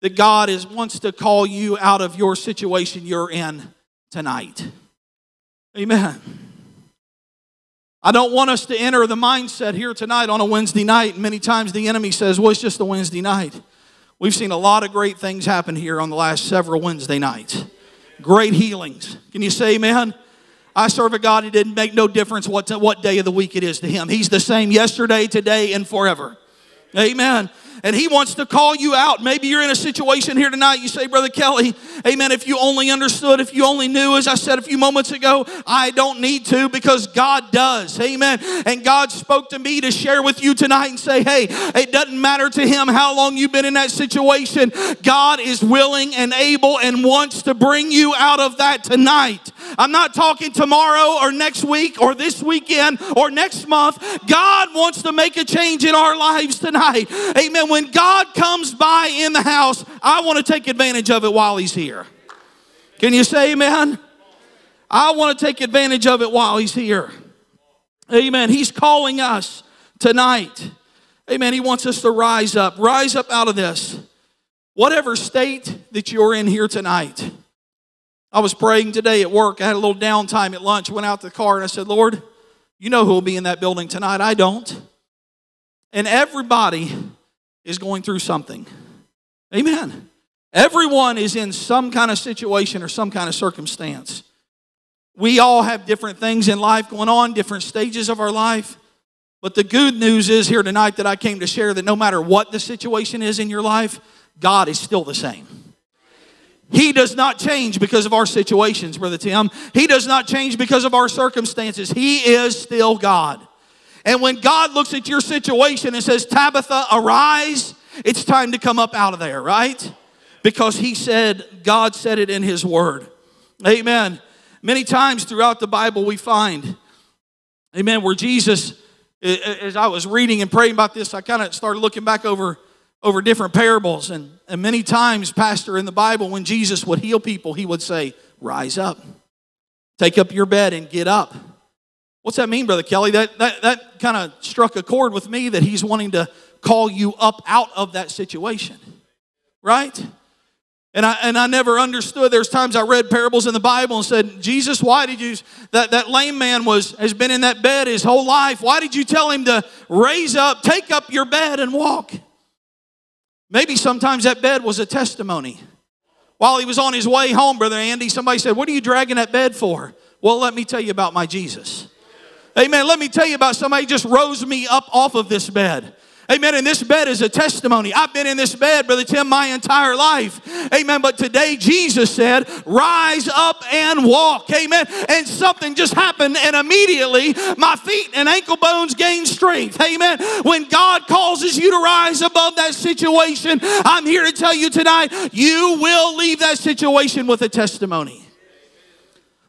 Speaker 4: that God is wants to call you out of your situation you're in tonight. Amen. I don't want us to enter the mindset here tonight on a Wednesday night. Many times the enemy says, well, it's just a Wednesday night. We've seen a lot of great things happen here on the last several Wednesday nights. Great healings. Can you say amen? I serve a God who didn't make no difference what, what day of the week it is to him. He's the same yesterday, today, and forever. Amen and He wants to call you out. Maybe you're in a situation here tonight. You say, Brother Kelly, amen. If you only understood, if you only knew, as I said a few moments ago, I don't need to because God does. Amen. And God spoke to me to share with you tonight and say, hey, it doesn't matter to Him how long you've been in that situation. God is willing and able and wants to bring you out of that tonight. I'm not talking tomorrow or next week or this weekend or next month. God wants to make a change in our lives tonight. Amen when God comes by in the house, I want to take advantage of it while He's here. Can you say amen? I want to take advantage of it while He's here. Amen. He's calling us tonight. Amen. He wants us to rise up, rise up out of this. Whatever state that you're in here tonight. I was praying today at work. I had a little downtime at lunch. Went out to the car and I said, Lord, you know who will be in that building tonight. I don't. And everybody is going through something. Amen. Everyone is in some kind of situation or some kind of circumstance. We all have different things in life going on, different stages of our life. But the good news is here tonight that I came to share that no matter what the situation is in your life, God is still the same. He does not change because of our situations, Brother Tim. He does not change because of our circumstances. He is still God. And when God looks at your situation and says, Tabitha, arise, it's time to come up out of there, right? Because He said, God said it in His Word. Amen. Many times throughout the Bible, we find, amen, where Jesus, as I was reading and praying about this, I kind of started looking back over, over different parables. And, and many times, Pastor, in the Bible, when Jesus would heal people, he would say, Rise up, take up your bed and get up. What's that mean, Brother Kelly? That, that, that kind of struck a chord with me that he's wanting to call you up out of that situation, right? And I, and I never understood. There's times I read parables in the Bible and said, Jesus, why did you, that, that lame man was, has been in that bed his whole life. Why did you tell him to raise up, take up your bed and walk? Maybe sometimes that bed was a testimony. While he was on his way home, Brother Andy, somebody said, What are you dragging that bed for? Well, let me tell you about my Jesus. Amen. Let me tell you about somebody just rose me up off of this bed. Amen. And this bed is a testimony. I've been in this bed, Brother Tim, my entire life. Amen. But today Jesus said, rise up and walk. Amen. And something just happened, and immediately my feet and ankle bones gained strength. Amen. When God causes you to rise above that situation, I'm here to tell you tonight, you will leave that situation with a testimony.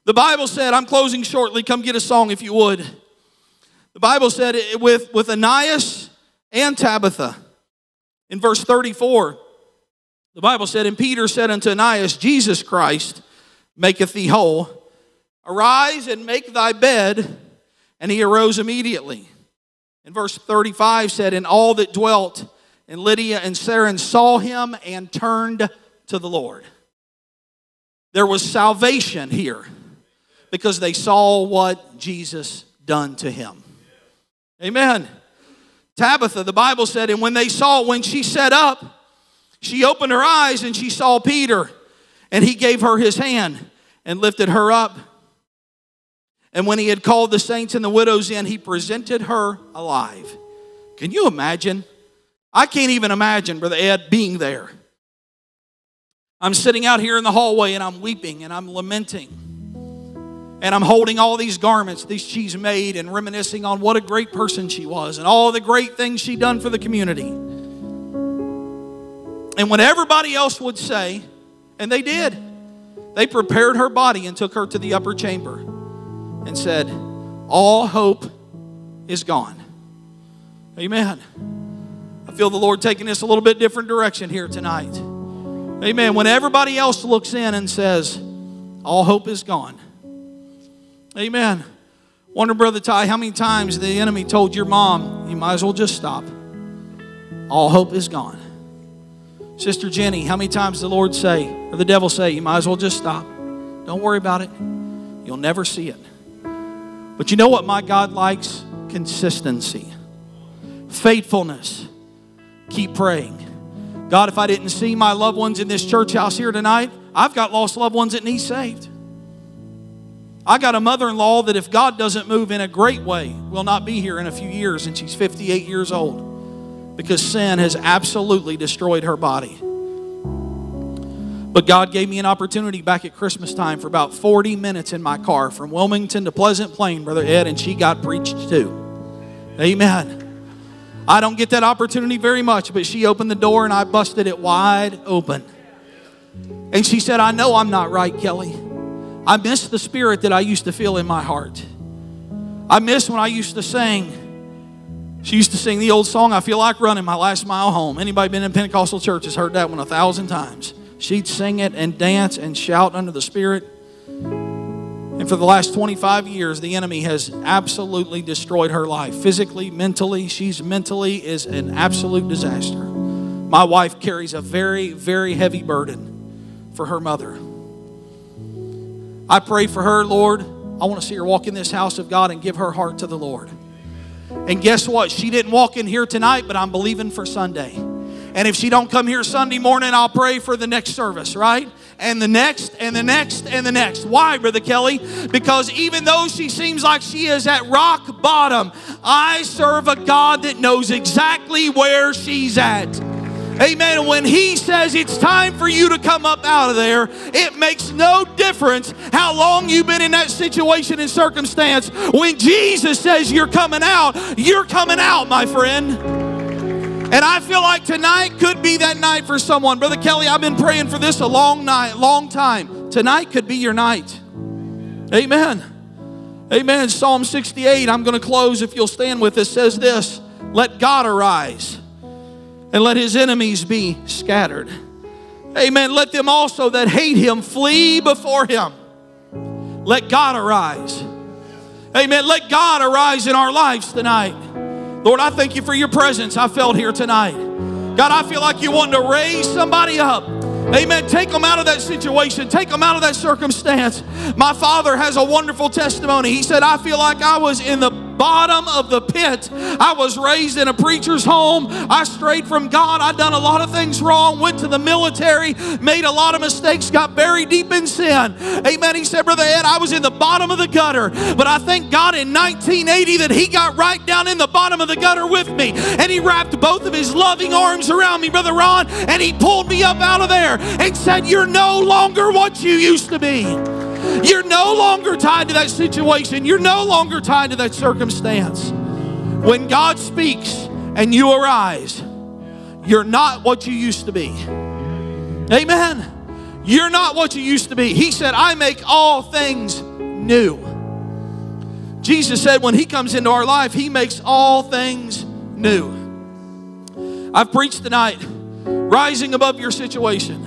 Speaker 4: The Bible said, I'm closing shortly. Come get a song if you would. The Bible said with, with Ananias and Tabitha. In verse 34, the Bible said, And Peter said unto Ananias, Jesus Christ maketh thee whole. Arise and make thy bed. And he arose immediately. In verse 35 said, And all that dwelt in Lydia and Saron saw him and turned to the Lord. There was salvation here because they saw what Jesus done to him. Amen. Tabitha, the Bible said, and when they saw, when she sat up, she opened her eyes and she saw Peter, and he gave her his hand and lifted her up. And when he had called the saints and the widows in, he presented her alive. Can you imagine? I can't even imagine Brother Ed being there. I'm sitting out here in the hallway and I'm weeping and I'm lamenting. And I'm holding all these garments that she's made and reminiscing on what a great person she was and all the great things she done for the community. And when everybody else would say, and they did, they prepared her body and took her to the upper chamber and said, All hope is gone. Amen. I feel the Lord taking us a little bit different direction here tonight. Amen. When everybody else looks in and says, All hope is gone, Amen. Wonder, Brother Ty, how many times the enemy told your mom, you might as well just stop. All hope is gone. Sister Jenny, how many times the Lord say, or the devil say, you might as well just stop. Don't worry about it. You'll never see it. But you know what my God likes? Consistency, faithfulness. Keep praying. God, if I didn't see my loved ones in this church house here tonight, I've got lost loved ones that need saved. I got a mother in law that, if God doesn't move in a great way, will not be here in a few years, and she's 58 years old because sin has absolutely destroyed her body. But God gave me an opportunity back at Christmas time for about 40 minutes in my car from Wilmington to Pleasant Plain, Brother Ed, and she got preached to. Amen. I don't get that opportunity very much, but she opened the door and I busted it wide open. And she said, I know I'm not right, Kelly. I miss the spirit that I used to feel in my heart. I miss when I used to sing. She used to sing the old song, I feel like running my last mile home. Anybody been in Pentecostal church has heard that one a thousand times. She'd sing it and dance and shout under the Spirit. And for the last 25 years, the enemy has absolutely destroyed her life. Physically, mentally, she's mentally is an absolute disaster. My wife carries a very, very heavy burden for her mother. I pray for her, Lord. I want to see her walk in this house of God and give her heart to the Lord. And guess what? She didn't walk in here tonight, but I'm believing for Sunday. And if she don't come here Sunday morning, I'll pray for the next service, right? And the next, and the next, and the next. Why, Brother Kelly? Because even though she seems like she is at rock bottom, I serve a God that knows exactly where she's at. Amen. When He says it's time for you to come up out of there, it makes no difference how long you've been in that situation and circumstance. When Jesus says you're coming out, you're coming out, my friend. And I feel like tonight could be that night for someone. Brother Kelly, I've been praying for this a long night, long time. Tonight could be your night. Amen. Amen. Psalm 68, I'm going to close if you'll stand with us, says this Let God arise and let his enemies be scattered. Amen. Let them also that hate him flee before him. Let God arise. Amen. Let God arise in our lives tonight. Lord, I thank you for your presence I felt here tonight. God, I feel like you want to raise somebody up. Amen. Take them out of that situation. Take them out of that circumstance. My father has a wonderful testimony. He said, I feel like I was in the bottom of the pit. I was raised in a preacher's home. I strayed from God. I done a lot of things wrong. Went to the military, made a lot of mistakes, got very deep in sin. Amen. He said, Brother Ed, I was in the bottom of the gutter, but I thank God in 1980 that He got right down in the bottom of the gutter with me, and He wrapped both of His loving arms around me, Brother Ron, and He pulled me up out of there and said, You're no longer what you used to be. You're no longer tied to that situation. You're no longer tied to that circumstance. When God speaks and you arise, you're not what you used to be. Amen. You're not what you used to be. He said, I make all things new. Jesus said, when He comes into our life, He makes all things new. I've preached tonight, rising above your situation.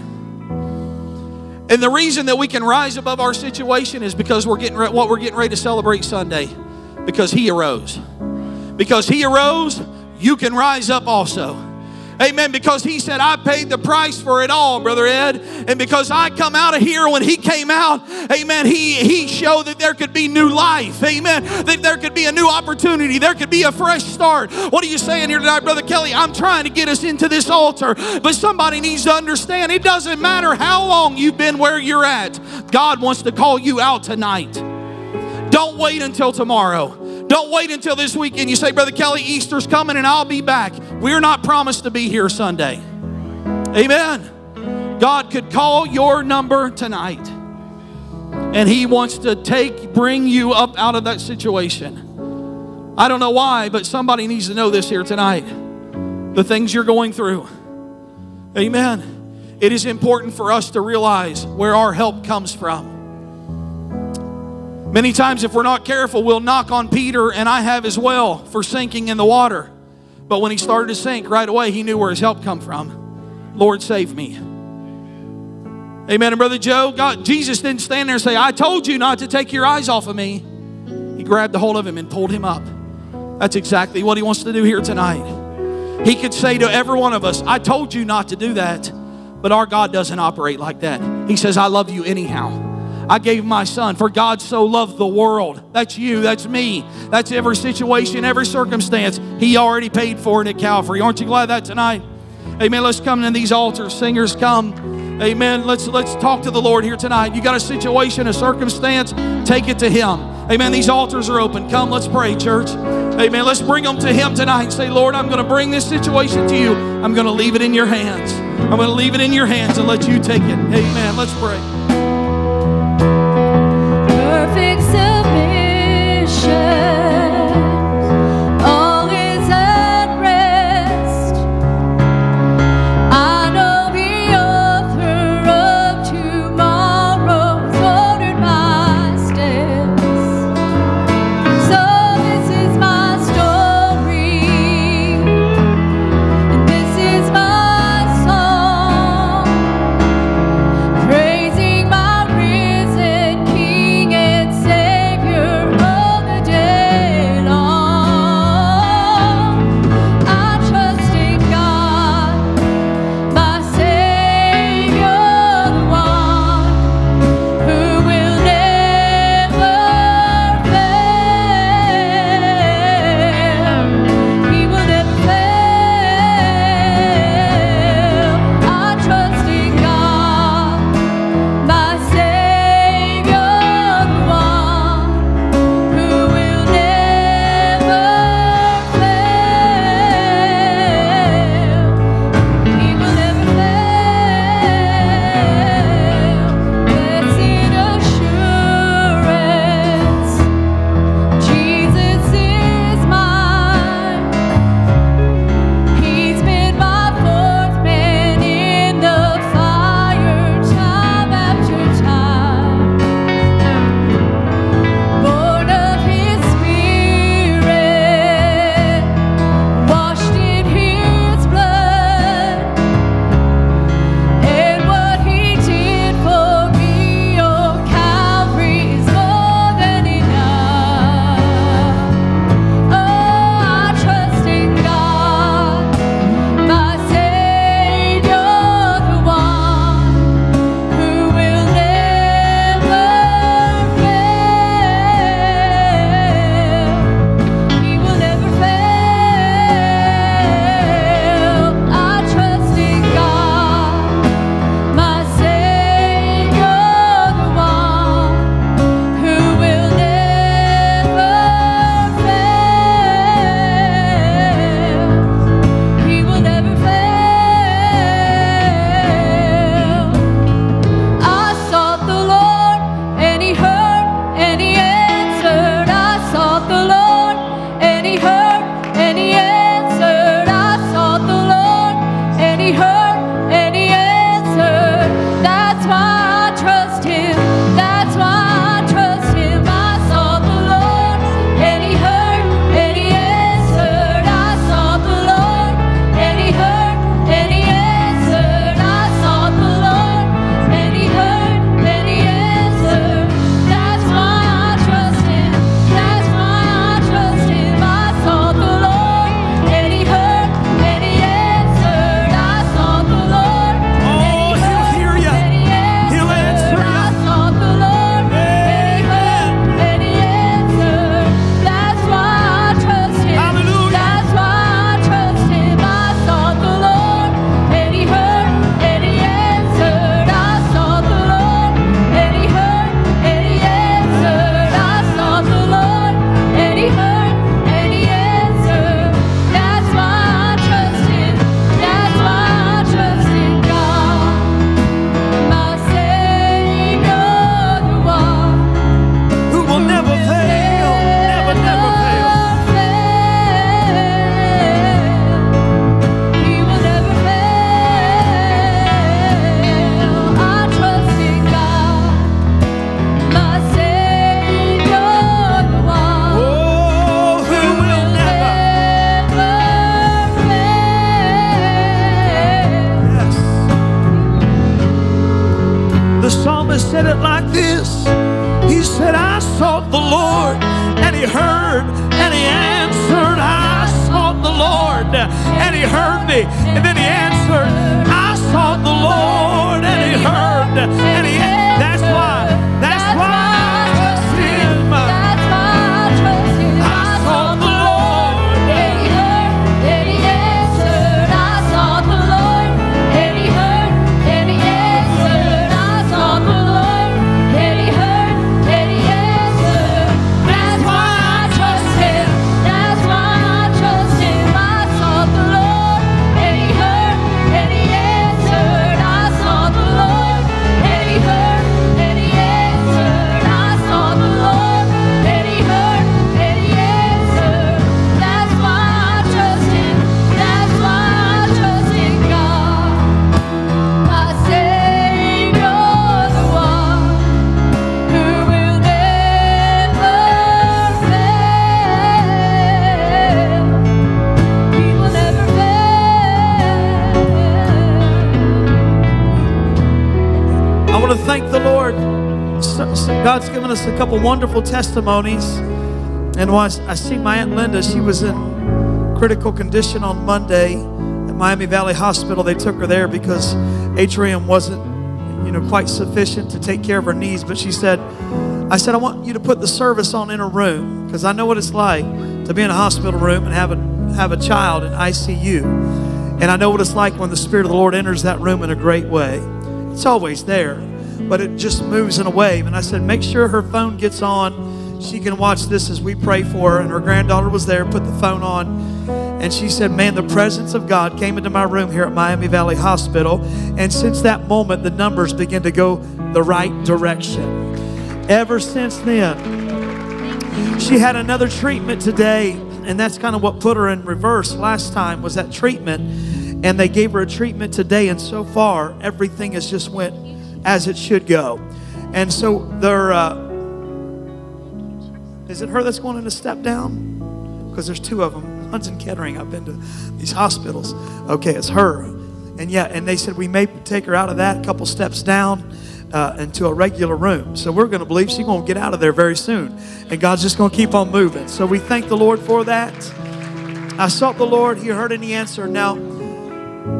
Speaker 4: And the reason that we can rise above our situation is because we're getting re- what we're getting ready to celebrate Sunday. Because He arose. Because He arose, you can rise up also. Amen. Because he said, I paid the price for it all, Brother Ed. And because I come out of here when he came out, amen, he, he showed that there could be new life. Amen. That there could be a new opportunity. There could be a fresh start. What are you saying here tonight, Brother Kelly? I'm trying to get us into this altar. But somebody needs to understand it doesn't matter how long you've been where you're at. God wants to call you out tonight. Don't wait until tomorrow. Don't wait until this weekend. You say, Brother Kelly, Easter's coming and I'll be back. We're not promised to be here Sunday. Amen. God could call your number tonight. And He wants to take, bring you up out of that situation. I don't know why, but somebody needs to know this here tonight. The things you're going through. Amen. It is important for us to realize where our help comes from. Many times, if we're not careful, we'll knock on Peter, and I have as well, for sinking in the water. But when he started to sink, right away, he knew where his help come from. Lord, save me. Amen. And Brother Joe, God, Jesus didn't stand there and say, I told you not to take your eyes off of me. He grabbed a hold of him and pulled him up. That's exactly what he wants to do here tonight. He could say to every one of us, I told you not to do that. But our God doesn't operate like that. He says, I love you anyhow. I gave my son, for God so loved the world. That's you, that's me, that's every situation, every circumstance. He already paid for it at Calvary. Aren't you glad that tonight? Amen. Let's come to these altars. Singers, come. Amen. Let's let's talk to the Lord here tonight. You got a situation, a circumstance, take it to Him. Amen. These altars are open. Come, let's pray, church. Amen. Let's bring them to Him tonight. and Say, Lord, I'm going to bring this situation to you. I'm going to leave it in your hands. I'm going to leave it in your hands and let you take it. Amen. Let's pray.
Speaker 1: God's given us a couple wonderful testimonies. And once I see my Aunt Linda, she was in critical condition on Monday at Miami Valley Hospital. They took her there because atrium wasn't, you know, quite sufficient to take care of her knees. But she said, I said, I want you to put the service on in her room because I know what it's like to be in a hospital room and have a, have a child in ICU. And I know what it's like when the Spirit of the Lord enters that room in a great way. It's always there, but it just moves in a wave. And I said, make sure her phone gets on. She can watch this as we pray for her. And her granddaughter was there, put the phone on. And she said, Man, the presence of God came into my room here at Miami Valley Hospital. And since that moment, the numbers began to go the right direction. Ever since then, she had another treatment today, and that's kind of what put her in reverse last time was that treatment. And they gave her a treatment today, and so far everything has just went as it should go. And so they're. Uh, is it her that's going in a step down? Because there's two of them. One's in Kettering. I've been to these hospitals. Okay, it's her. And yeah, and they said we may take her out of that a couple steps down uh, into a regular room. So we're going to believe she's going to get out of there very soon. And God's just going to keep on moving. So we thank the Lord for that. I sought the Lord. He heard and he answered. Now,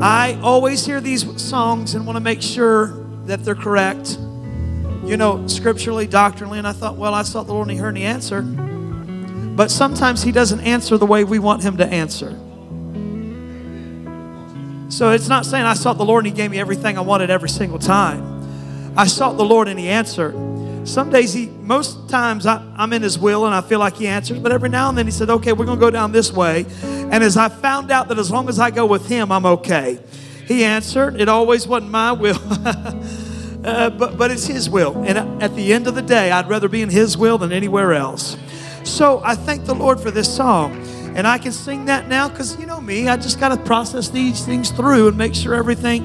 Speaker 1: I always hear these songs and want to make sure that they're correct. You know, scripturally, doctrinally, and I thought, well, I sought the Lord and he heard and he answered. But sometimes he doesn't answer the way we want him to answer. So it's not saying I sought the Lord and he gave me everything I wanted every single time. I sought the Lord and he answered. Some days he, most times I, I'm in his will and I feel like he answers, but every now and then he said, okay, we're going to go down this way. And as I found out that as long as I go with him, I'm okay. He answered. It always wasn't my will. Uh, but, but it's His will. And at the end of the day, I'd rather be in His will than anywhere else. So I thank the Lord for this song. And I can sing that now because you know me, I just got to process these things through and make sure everything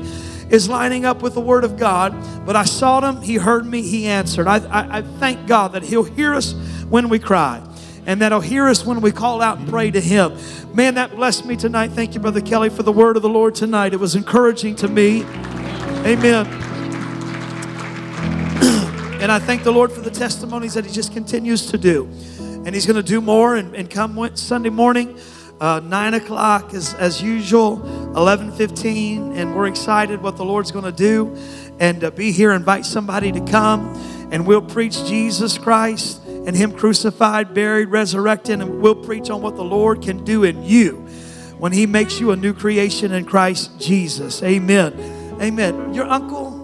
Speaker 1: is lining up with the Word of God. But I sought Him, He heard me, He answered. I, I, I thank God that He'll hear us when we cry and that'll hear us when we call out and pray to Him. Man, that blessed me tonight. Thank you, Brother Kelly, for the Word of the Lord tonight. It was encouraging to me. Amen. And I thank the Lord for the testimonies that He just continues to do. And He's going to do more and, and come Sunday morning, uh, 9 o'clock as, as usual, 11.15. And we're excited what the Lord's going to do. And uh, be here, invite somebody to come. And we'll preach Jesus Christ and Him crucified, buried, resurrected. And we'll preach on what the Lord can do in you when He makes you a new creation in Christ Jesus. Amen. Amen. Your uncle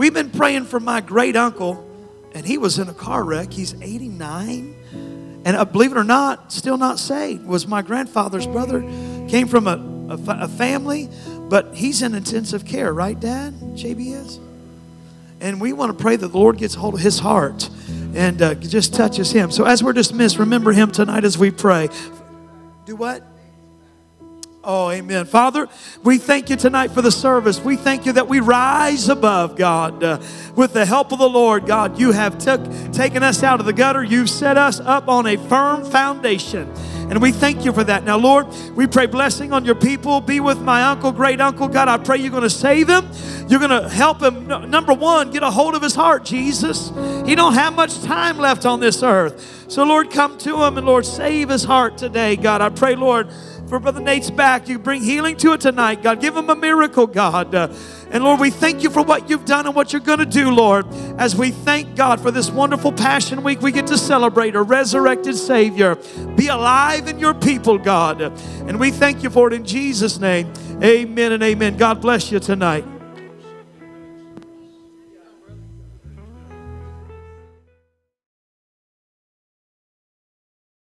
Speaker 1: We've been praying for my great uncle, and he was in a car wreck. He's 89. And uh, believe it or not, still not saved. Was my grandfather's brother. Came from a, a, a family, but he's in intensive care, right, Dad? JB is? And we want to pray that the Lord gets hold of his heart and uh, just touches him. So as we're dismissed, remember him tonight as we pray. Do what? Oh, amen. Father, we thank you tonight for the service. We thank you that we rise above, God. Uh, with the help of the Lord, God, you have took, taken us out of the gutter. You've set us up on a firm foundation. And we thank you for that. Now, Lord, we pray blessing on your people. Be with my uncle, great uncle. God, I pray you're going to save him. You're going to help him. Number one, get a hold of his heart, Jesus. He don't have much time left on this earth. So, Lord, come to him and, Lord, save his heart today, God. I pray, Lord, for Brother Nate's back. You bring healing to it tonight, God. Give him a miracle, God. Uh, and Lord, we thank you for what you've done and what you're going to do, Lord, as we thank God for this wonderful Passion Week. We get to celebrate a resurrected Savior. Be alive in your people, God. And we thank you for it in Jesus' name. Amen and amen. God bless you tonight.